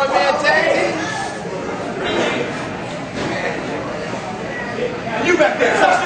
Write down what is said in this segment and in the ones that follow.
boy maintain. You back there.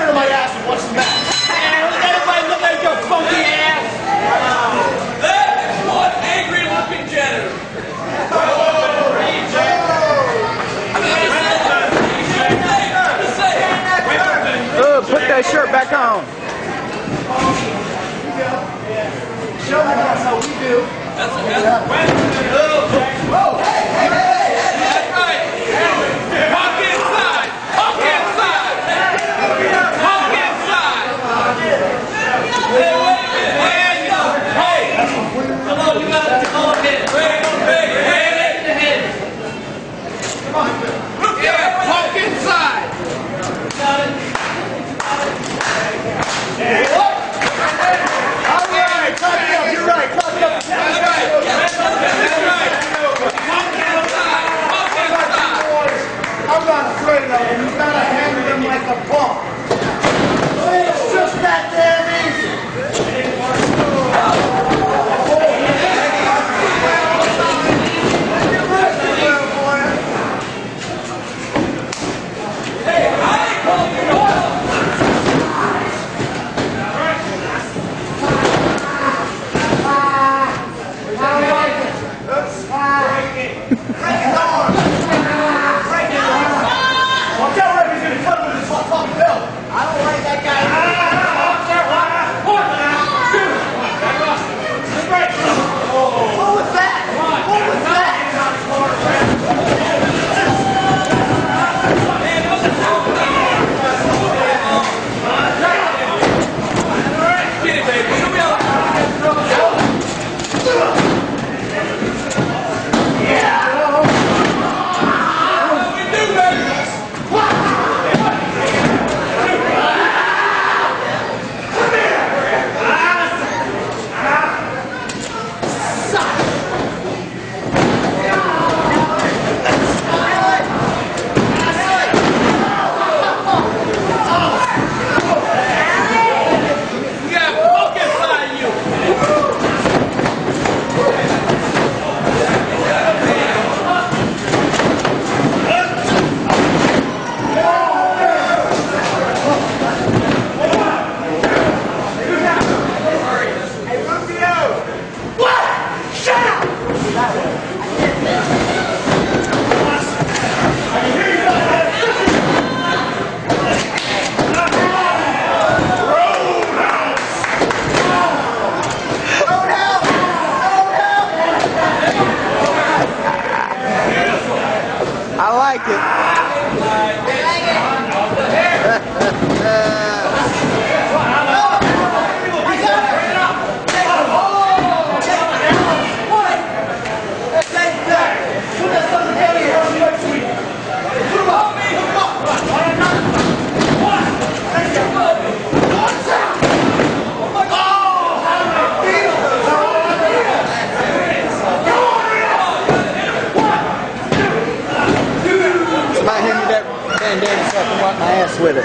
mess with it.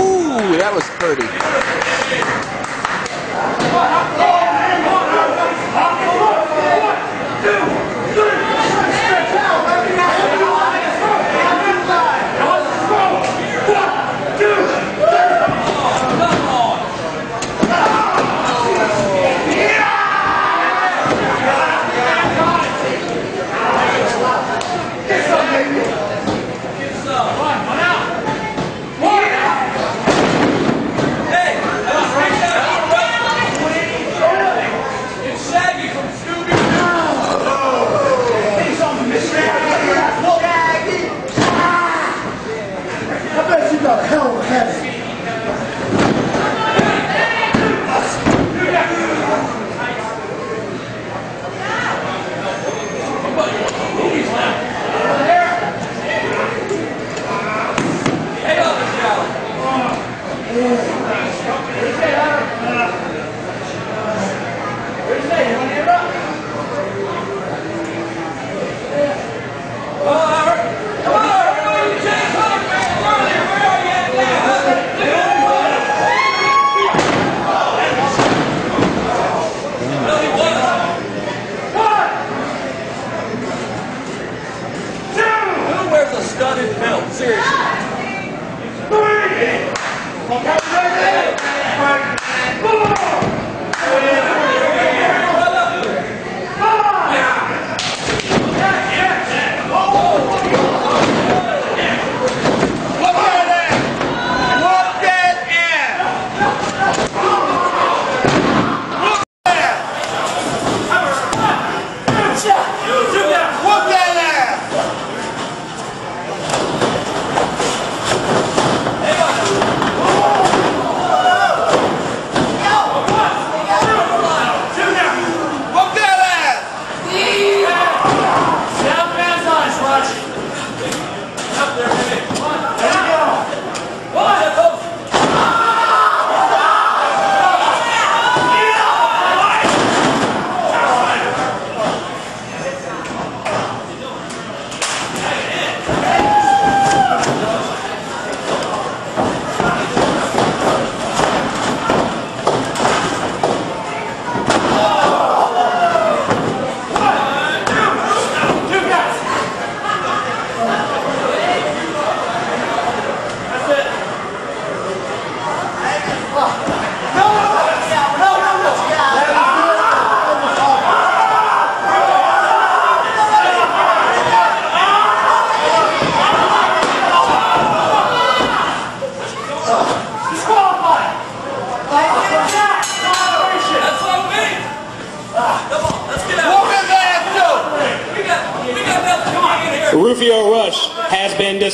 Ooh, that was pretty.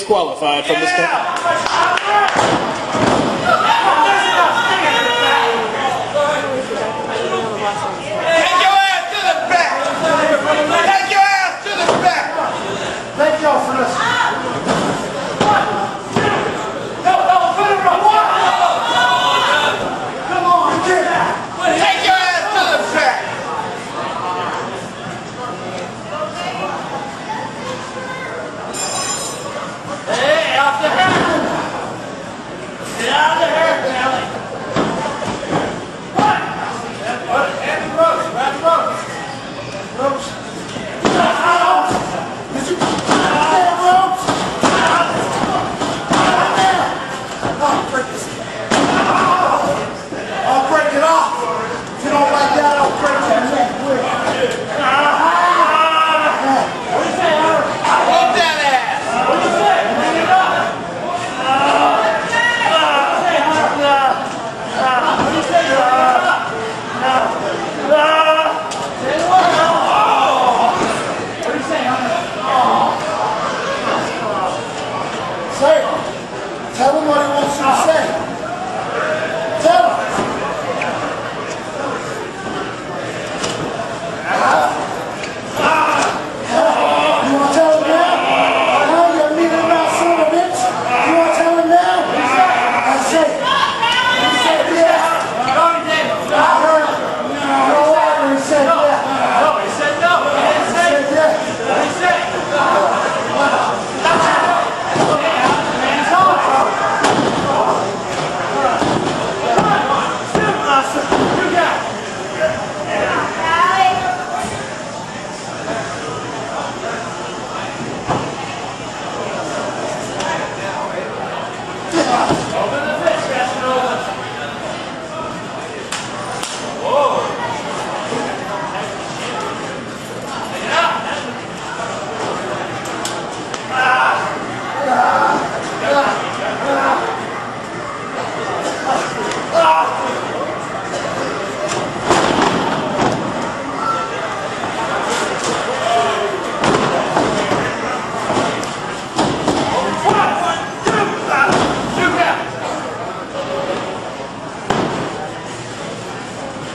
Disqualified from this. Yeah!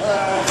Uh,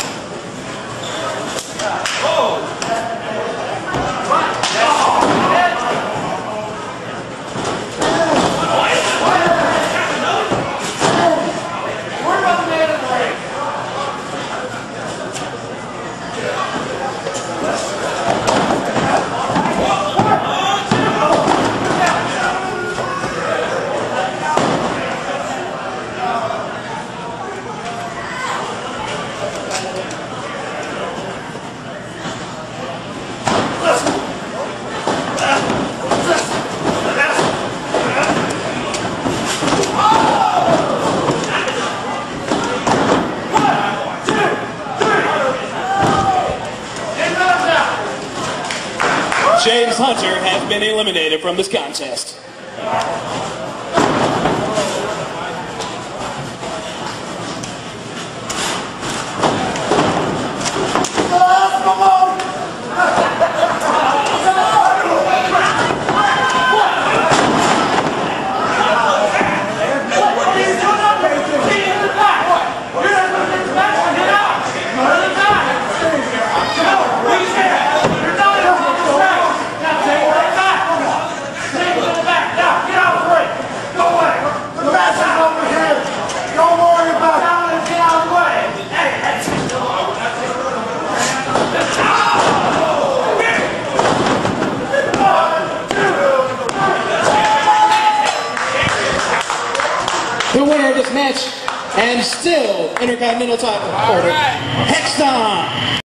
James Hunter has been eliminated from this contest. Intercontinental title holder, Hexxon.